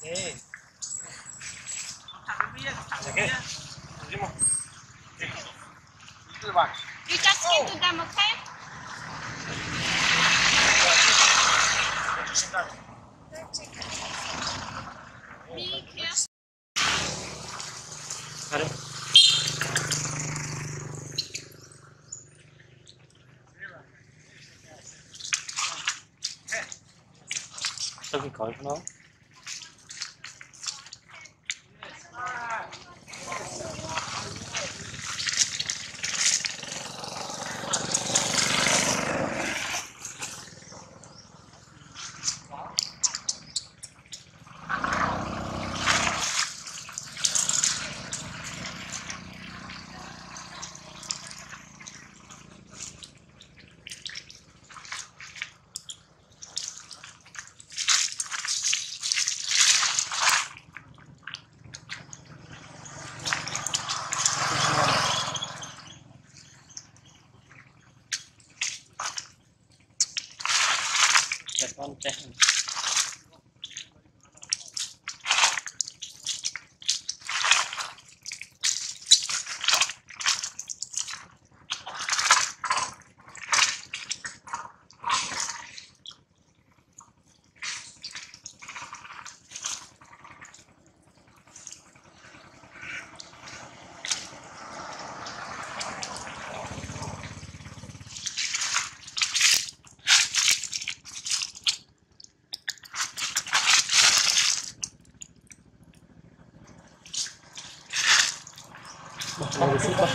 Okay. You just oh. give to them, okay? Be careful. Got Okay. you geholfen haben? 对 아, 우리 쏠까?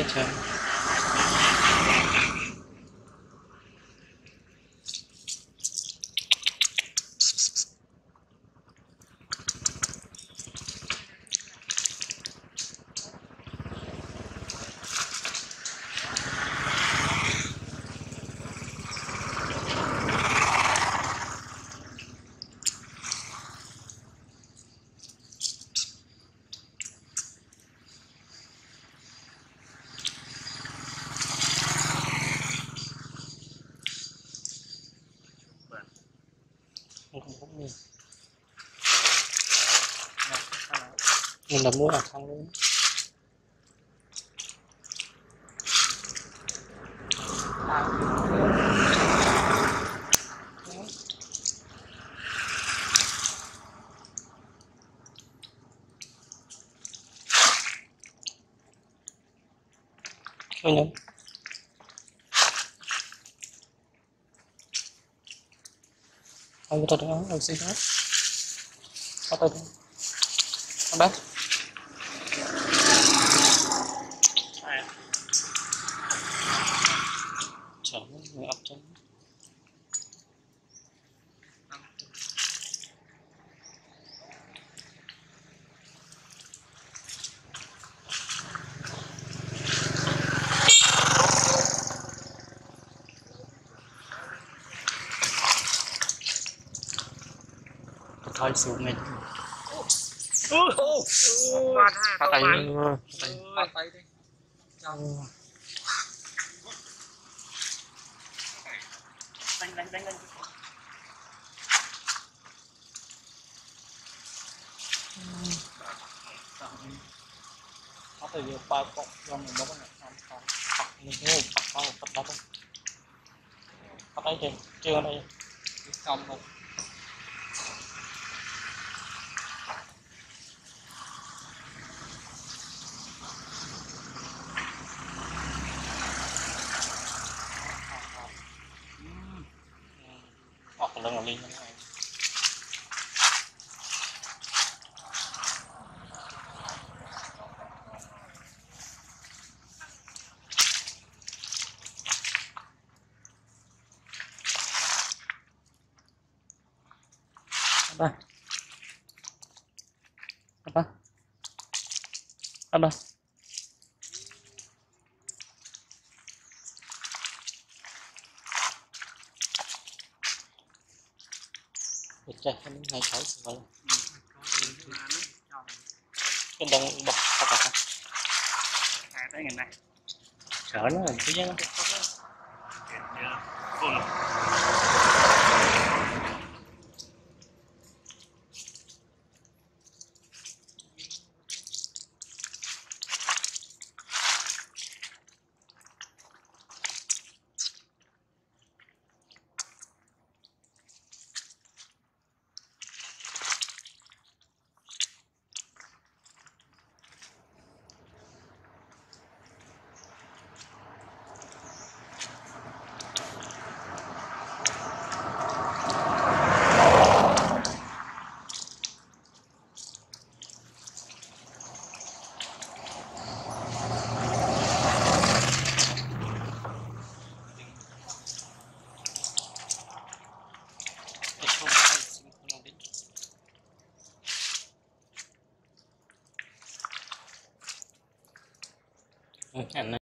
your time. mình đập nước vào xong luôn Thôi nhá. Không có thật nữa, làm gì đó. Có thật không? Bác. coi xuống mình phá tay phá tay đi đánh đánh đánh đánh nó từ giờ ba cộng cho mình bốn này năm không bắt mình ngủ bắt không bắt bắt bắt đây thì chưa đây không rồi apa Pecah kan ngày sáu rồi. Cái đồng bọc sao cả. À tới ngày nay sợ nó là cái nó full cái số hai xin không làm đi Ừ, ảnh này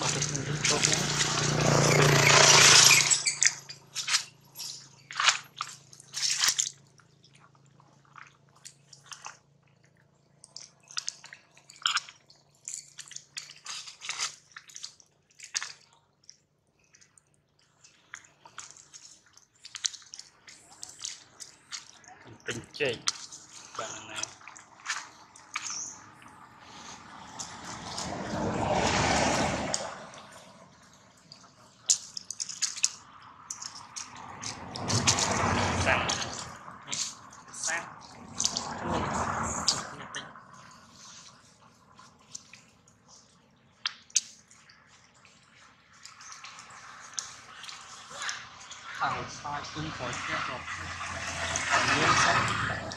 bỏ được tốt tình chơi sang sang thằng sai tung khỏi chết rồi còn nguyên sách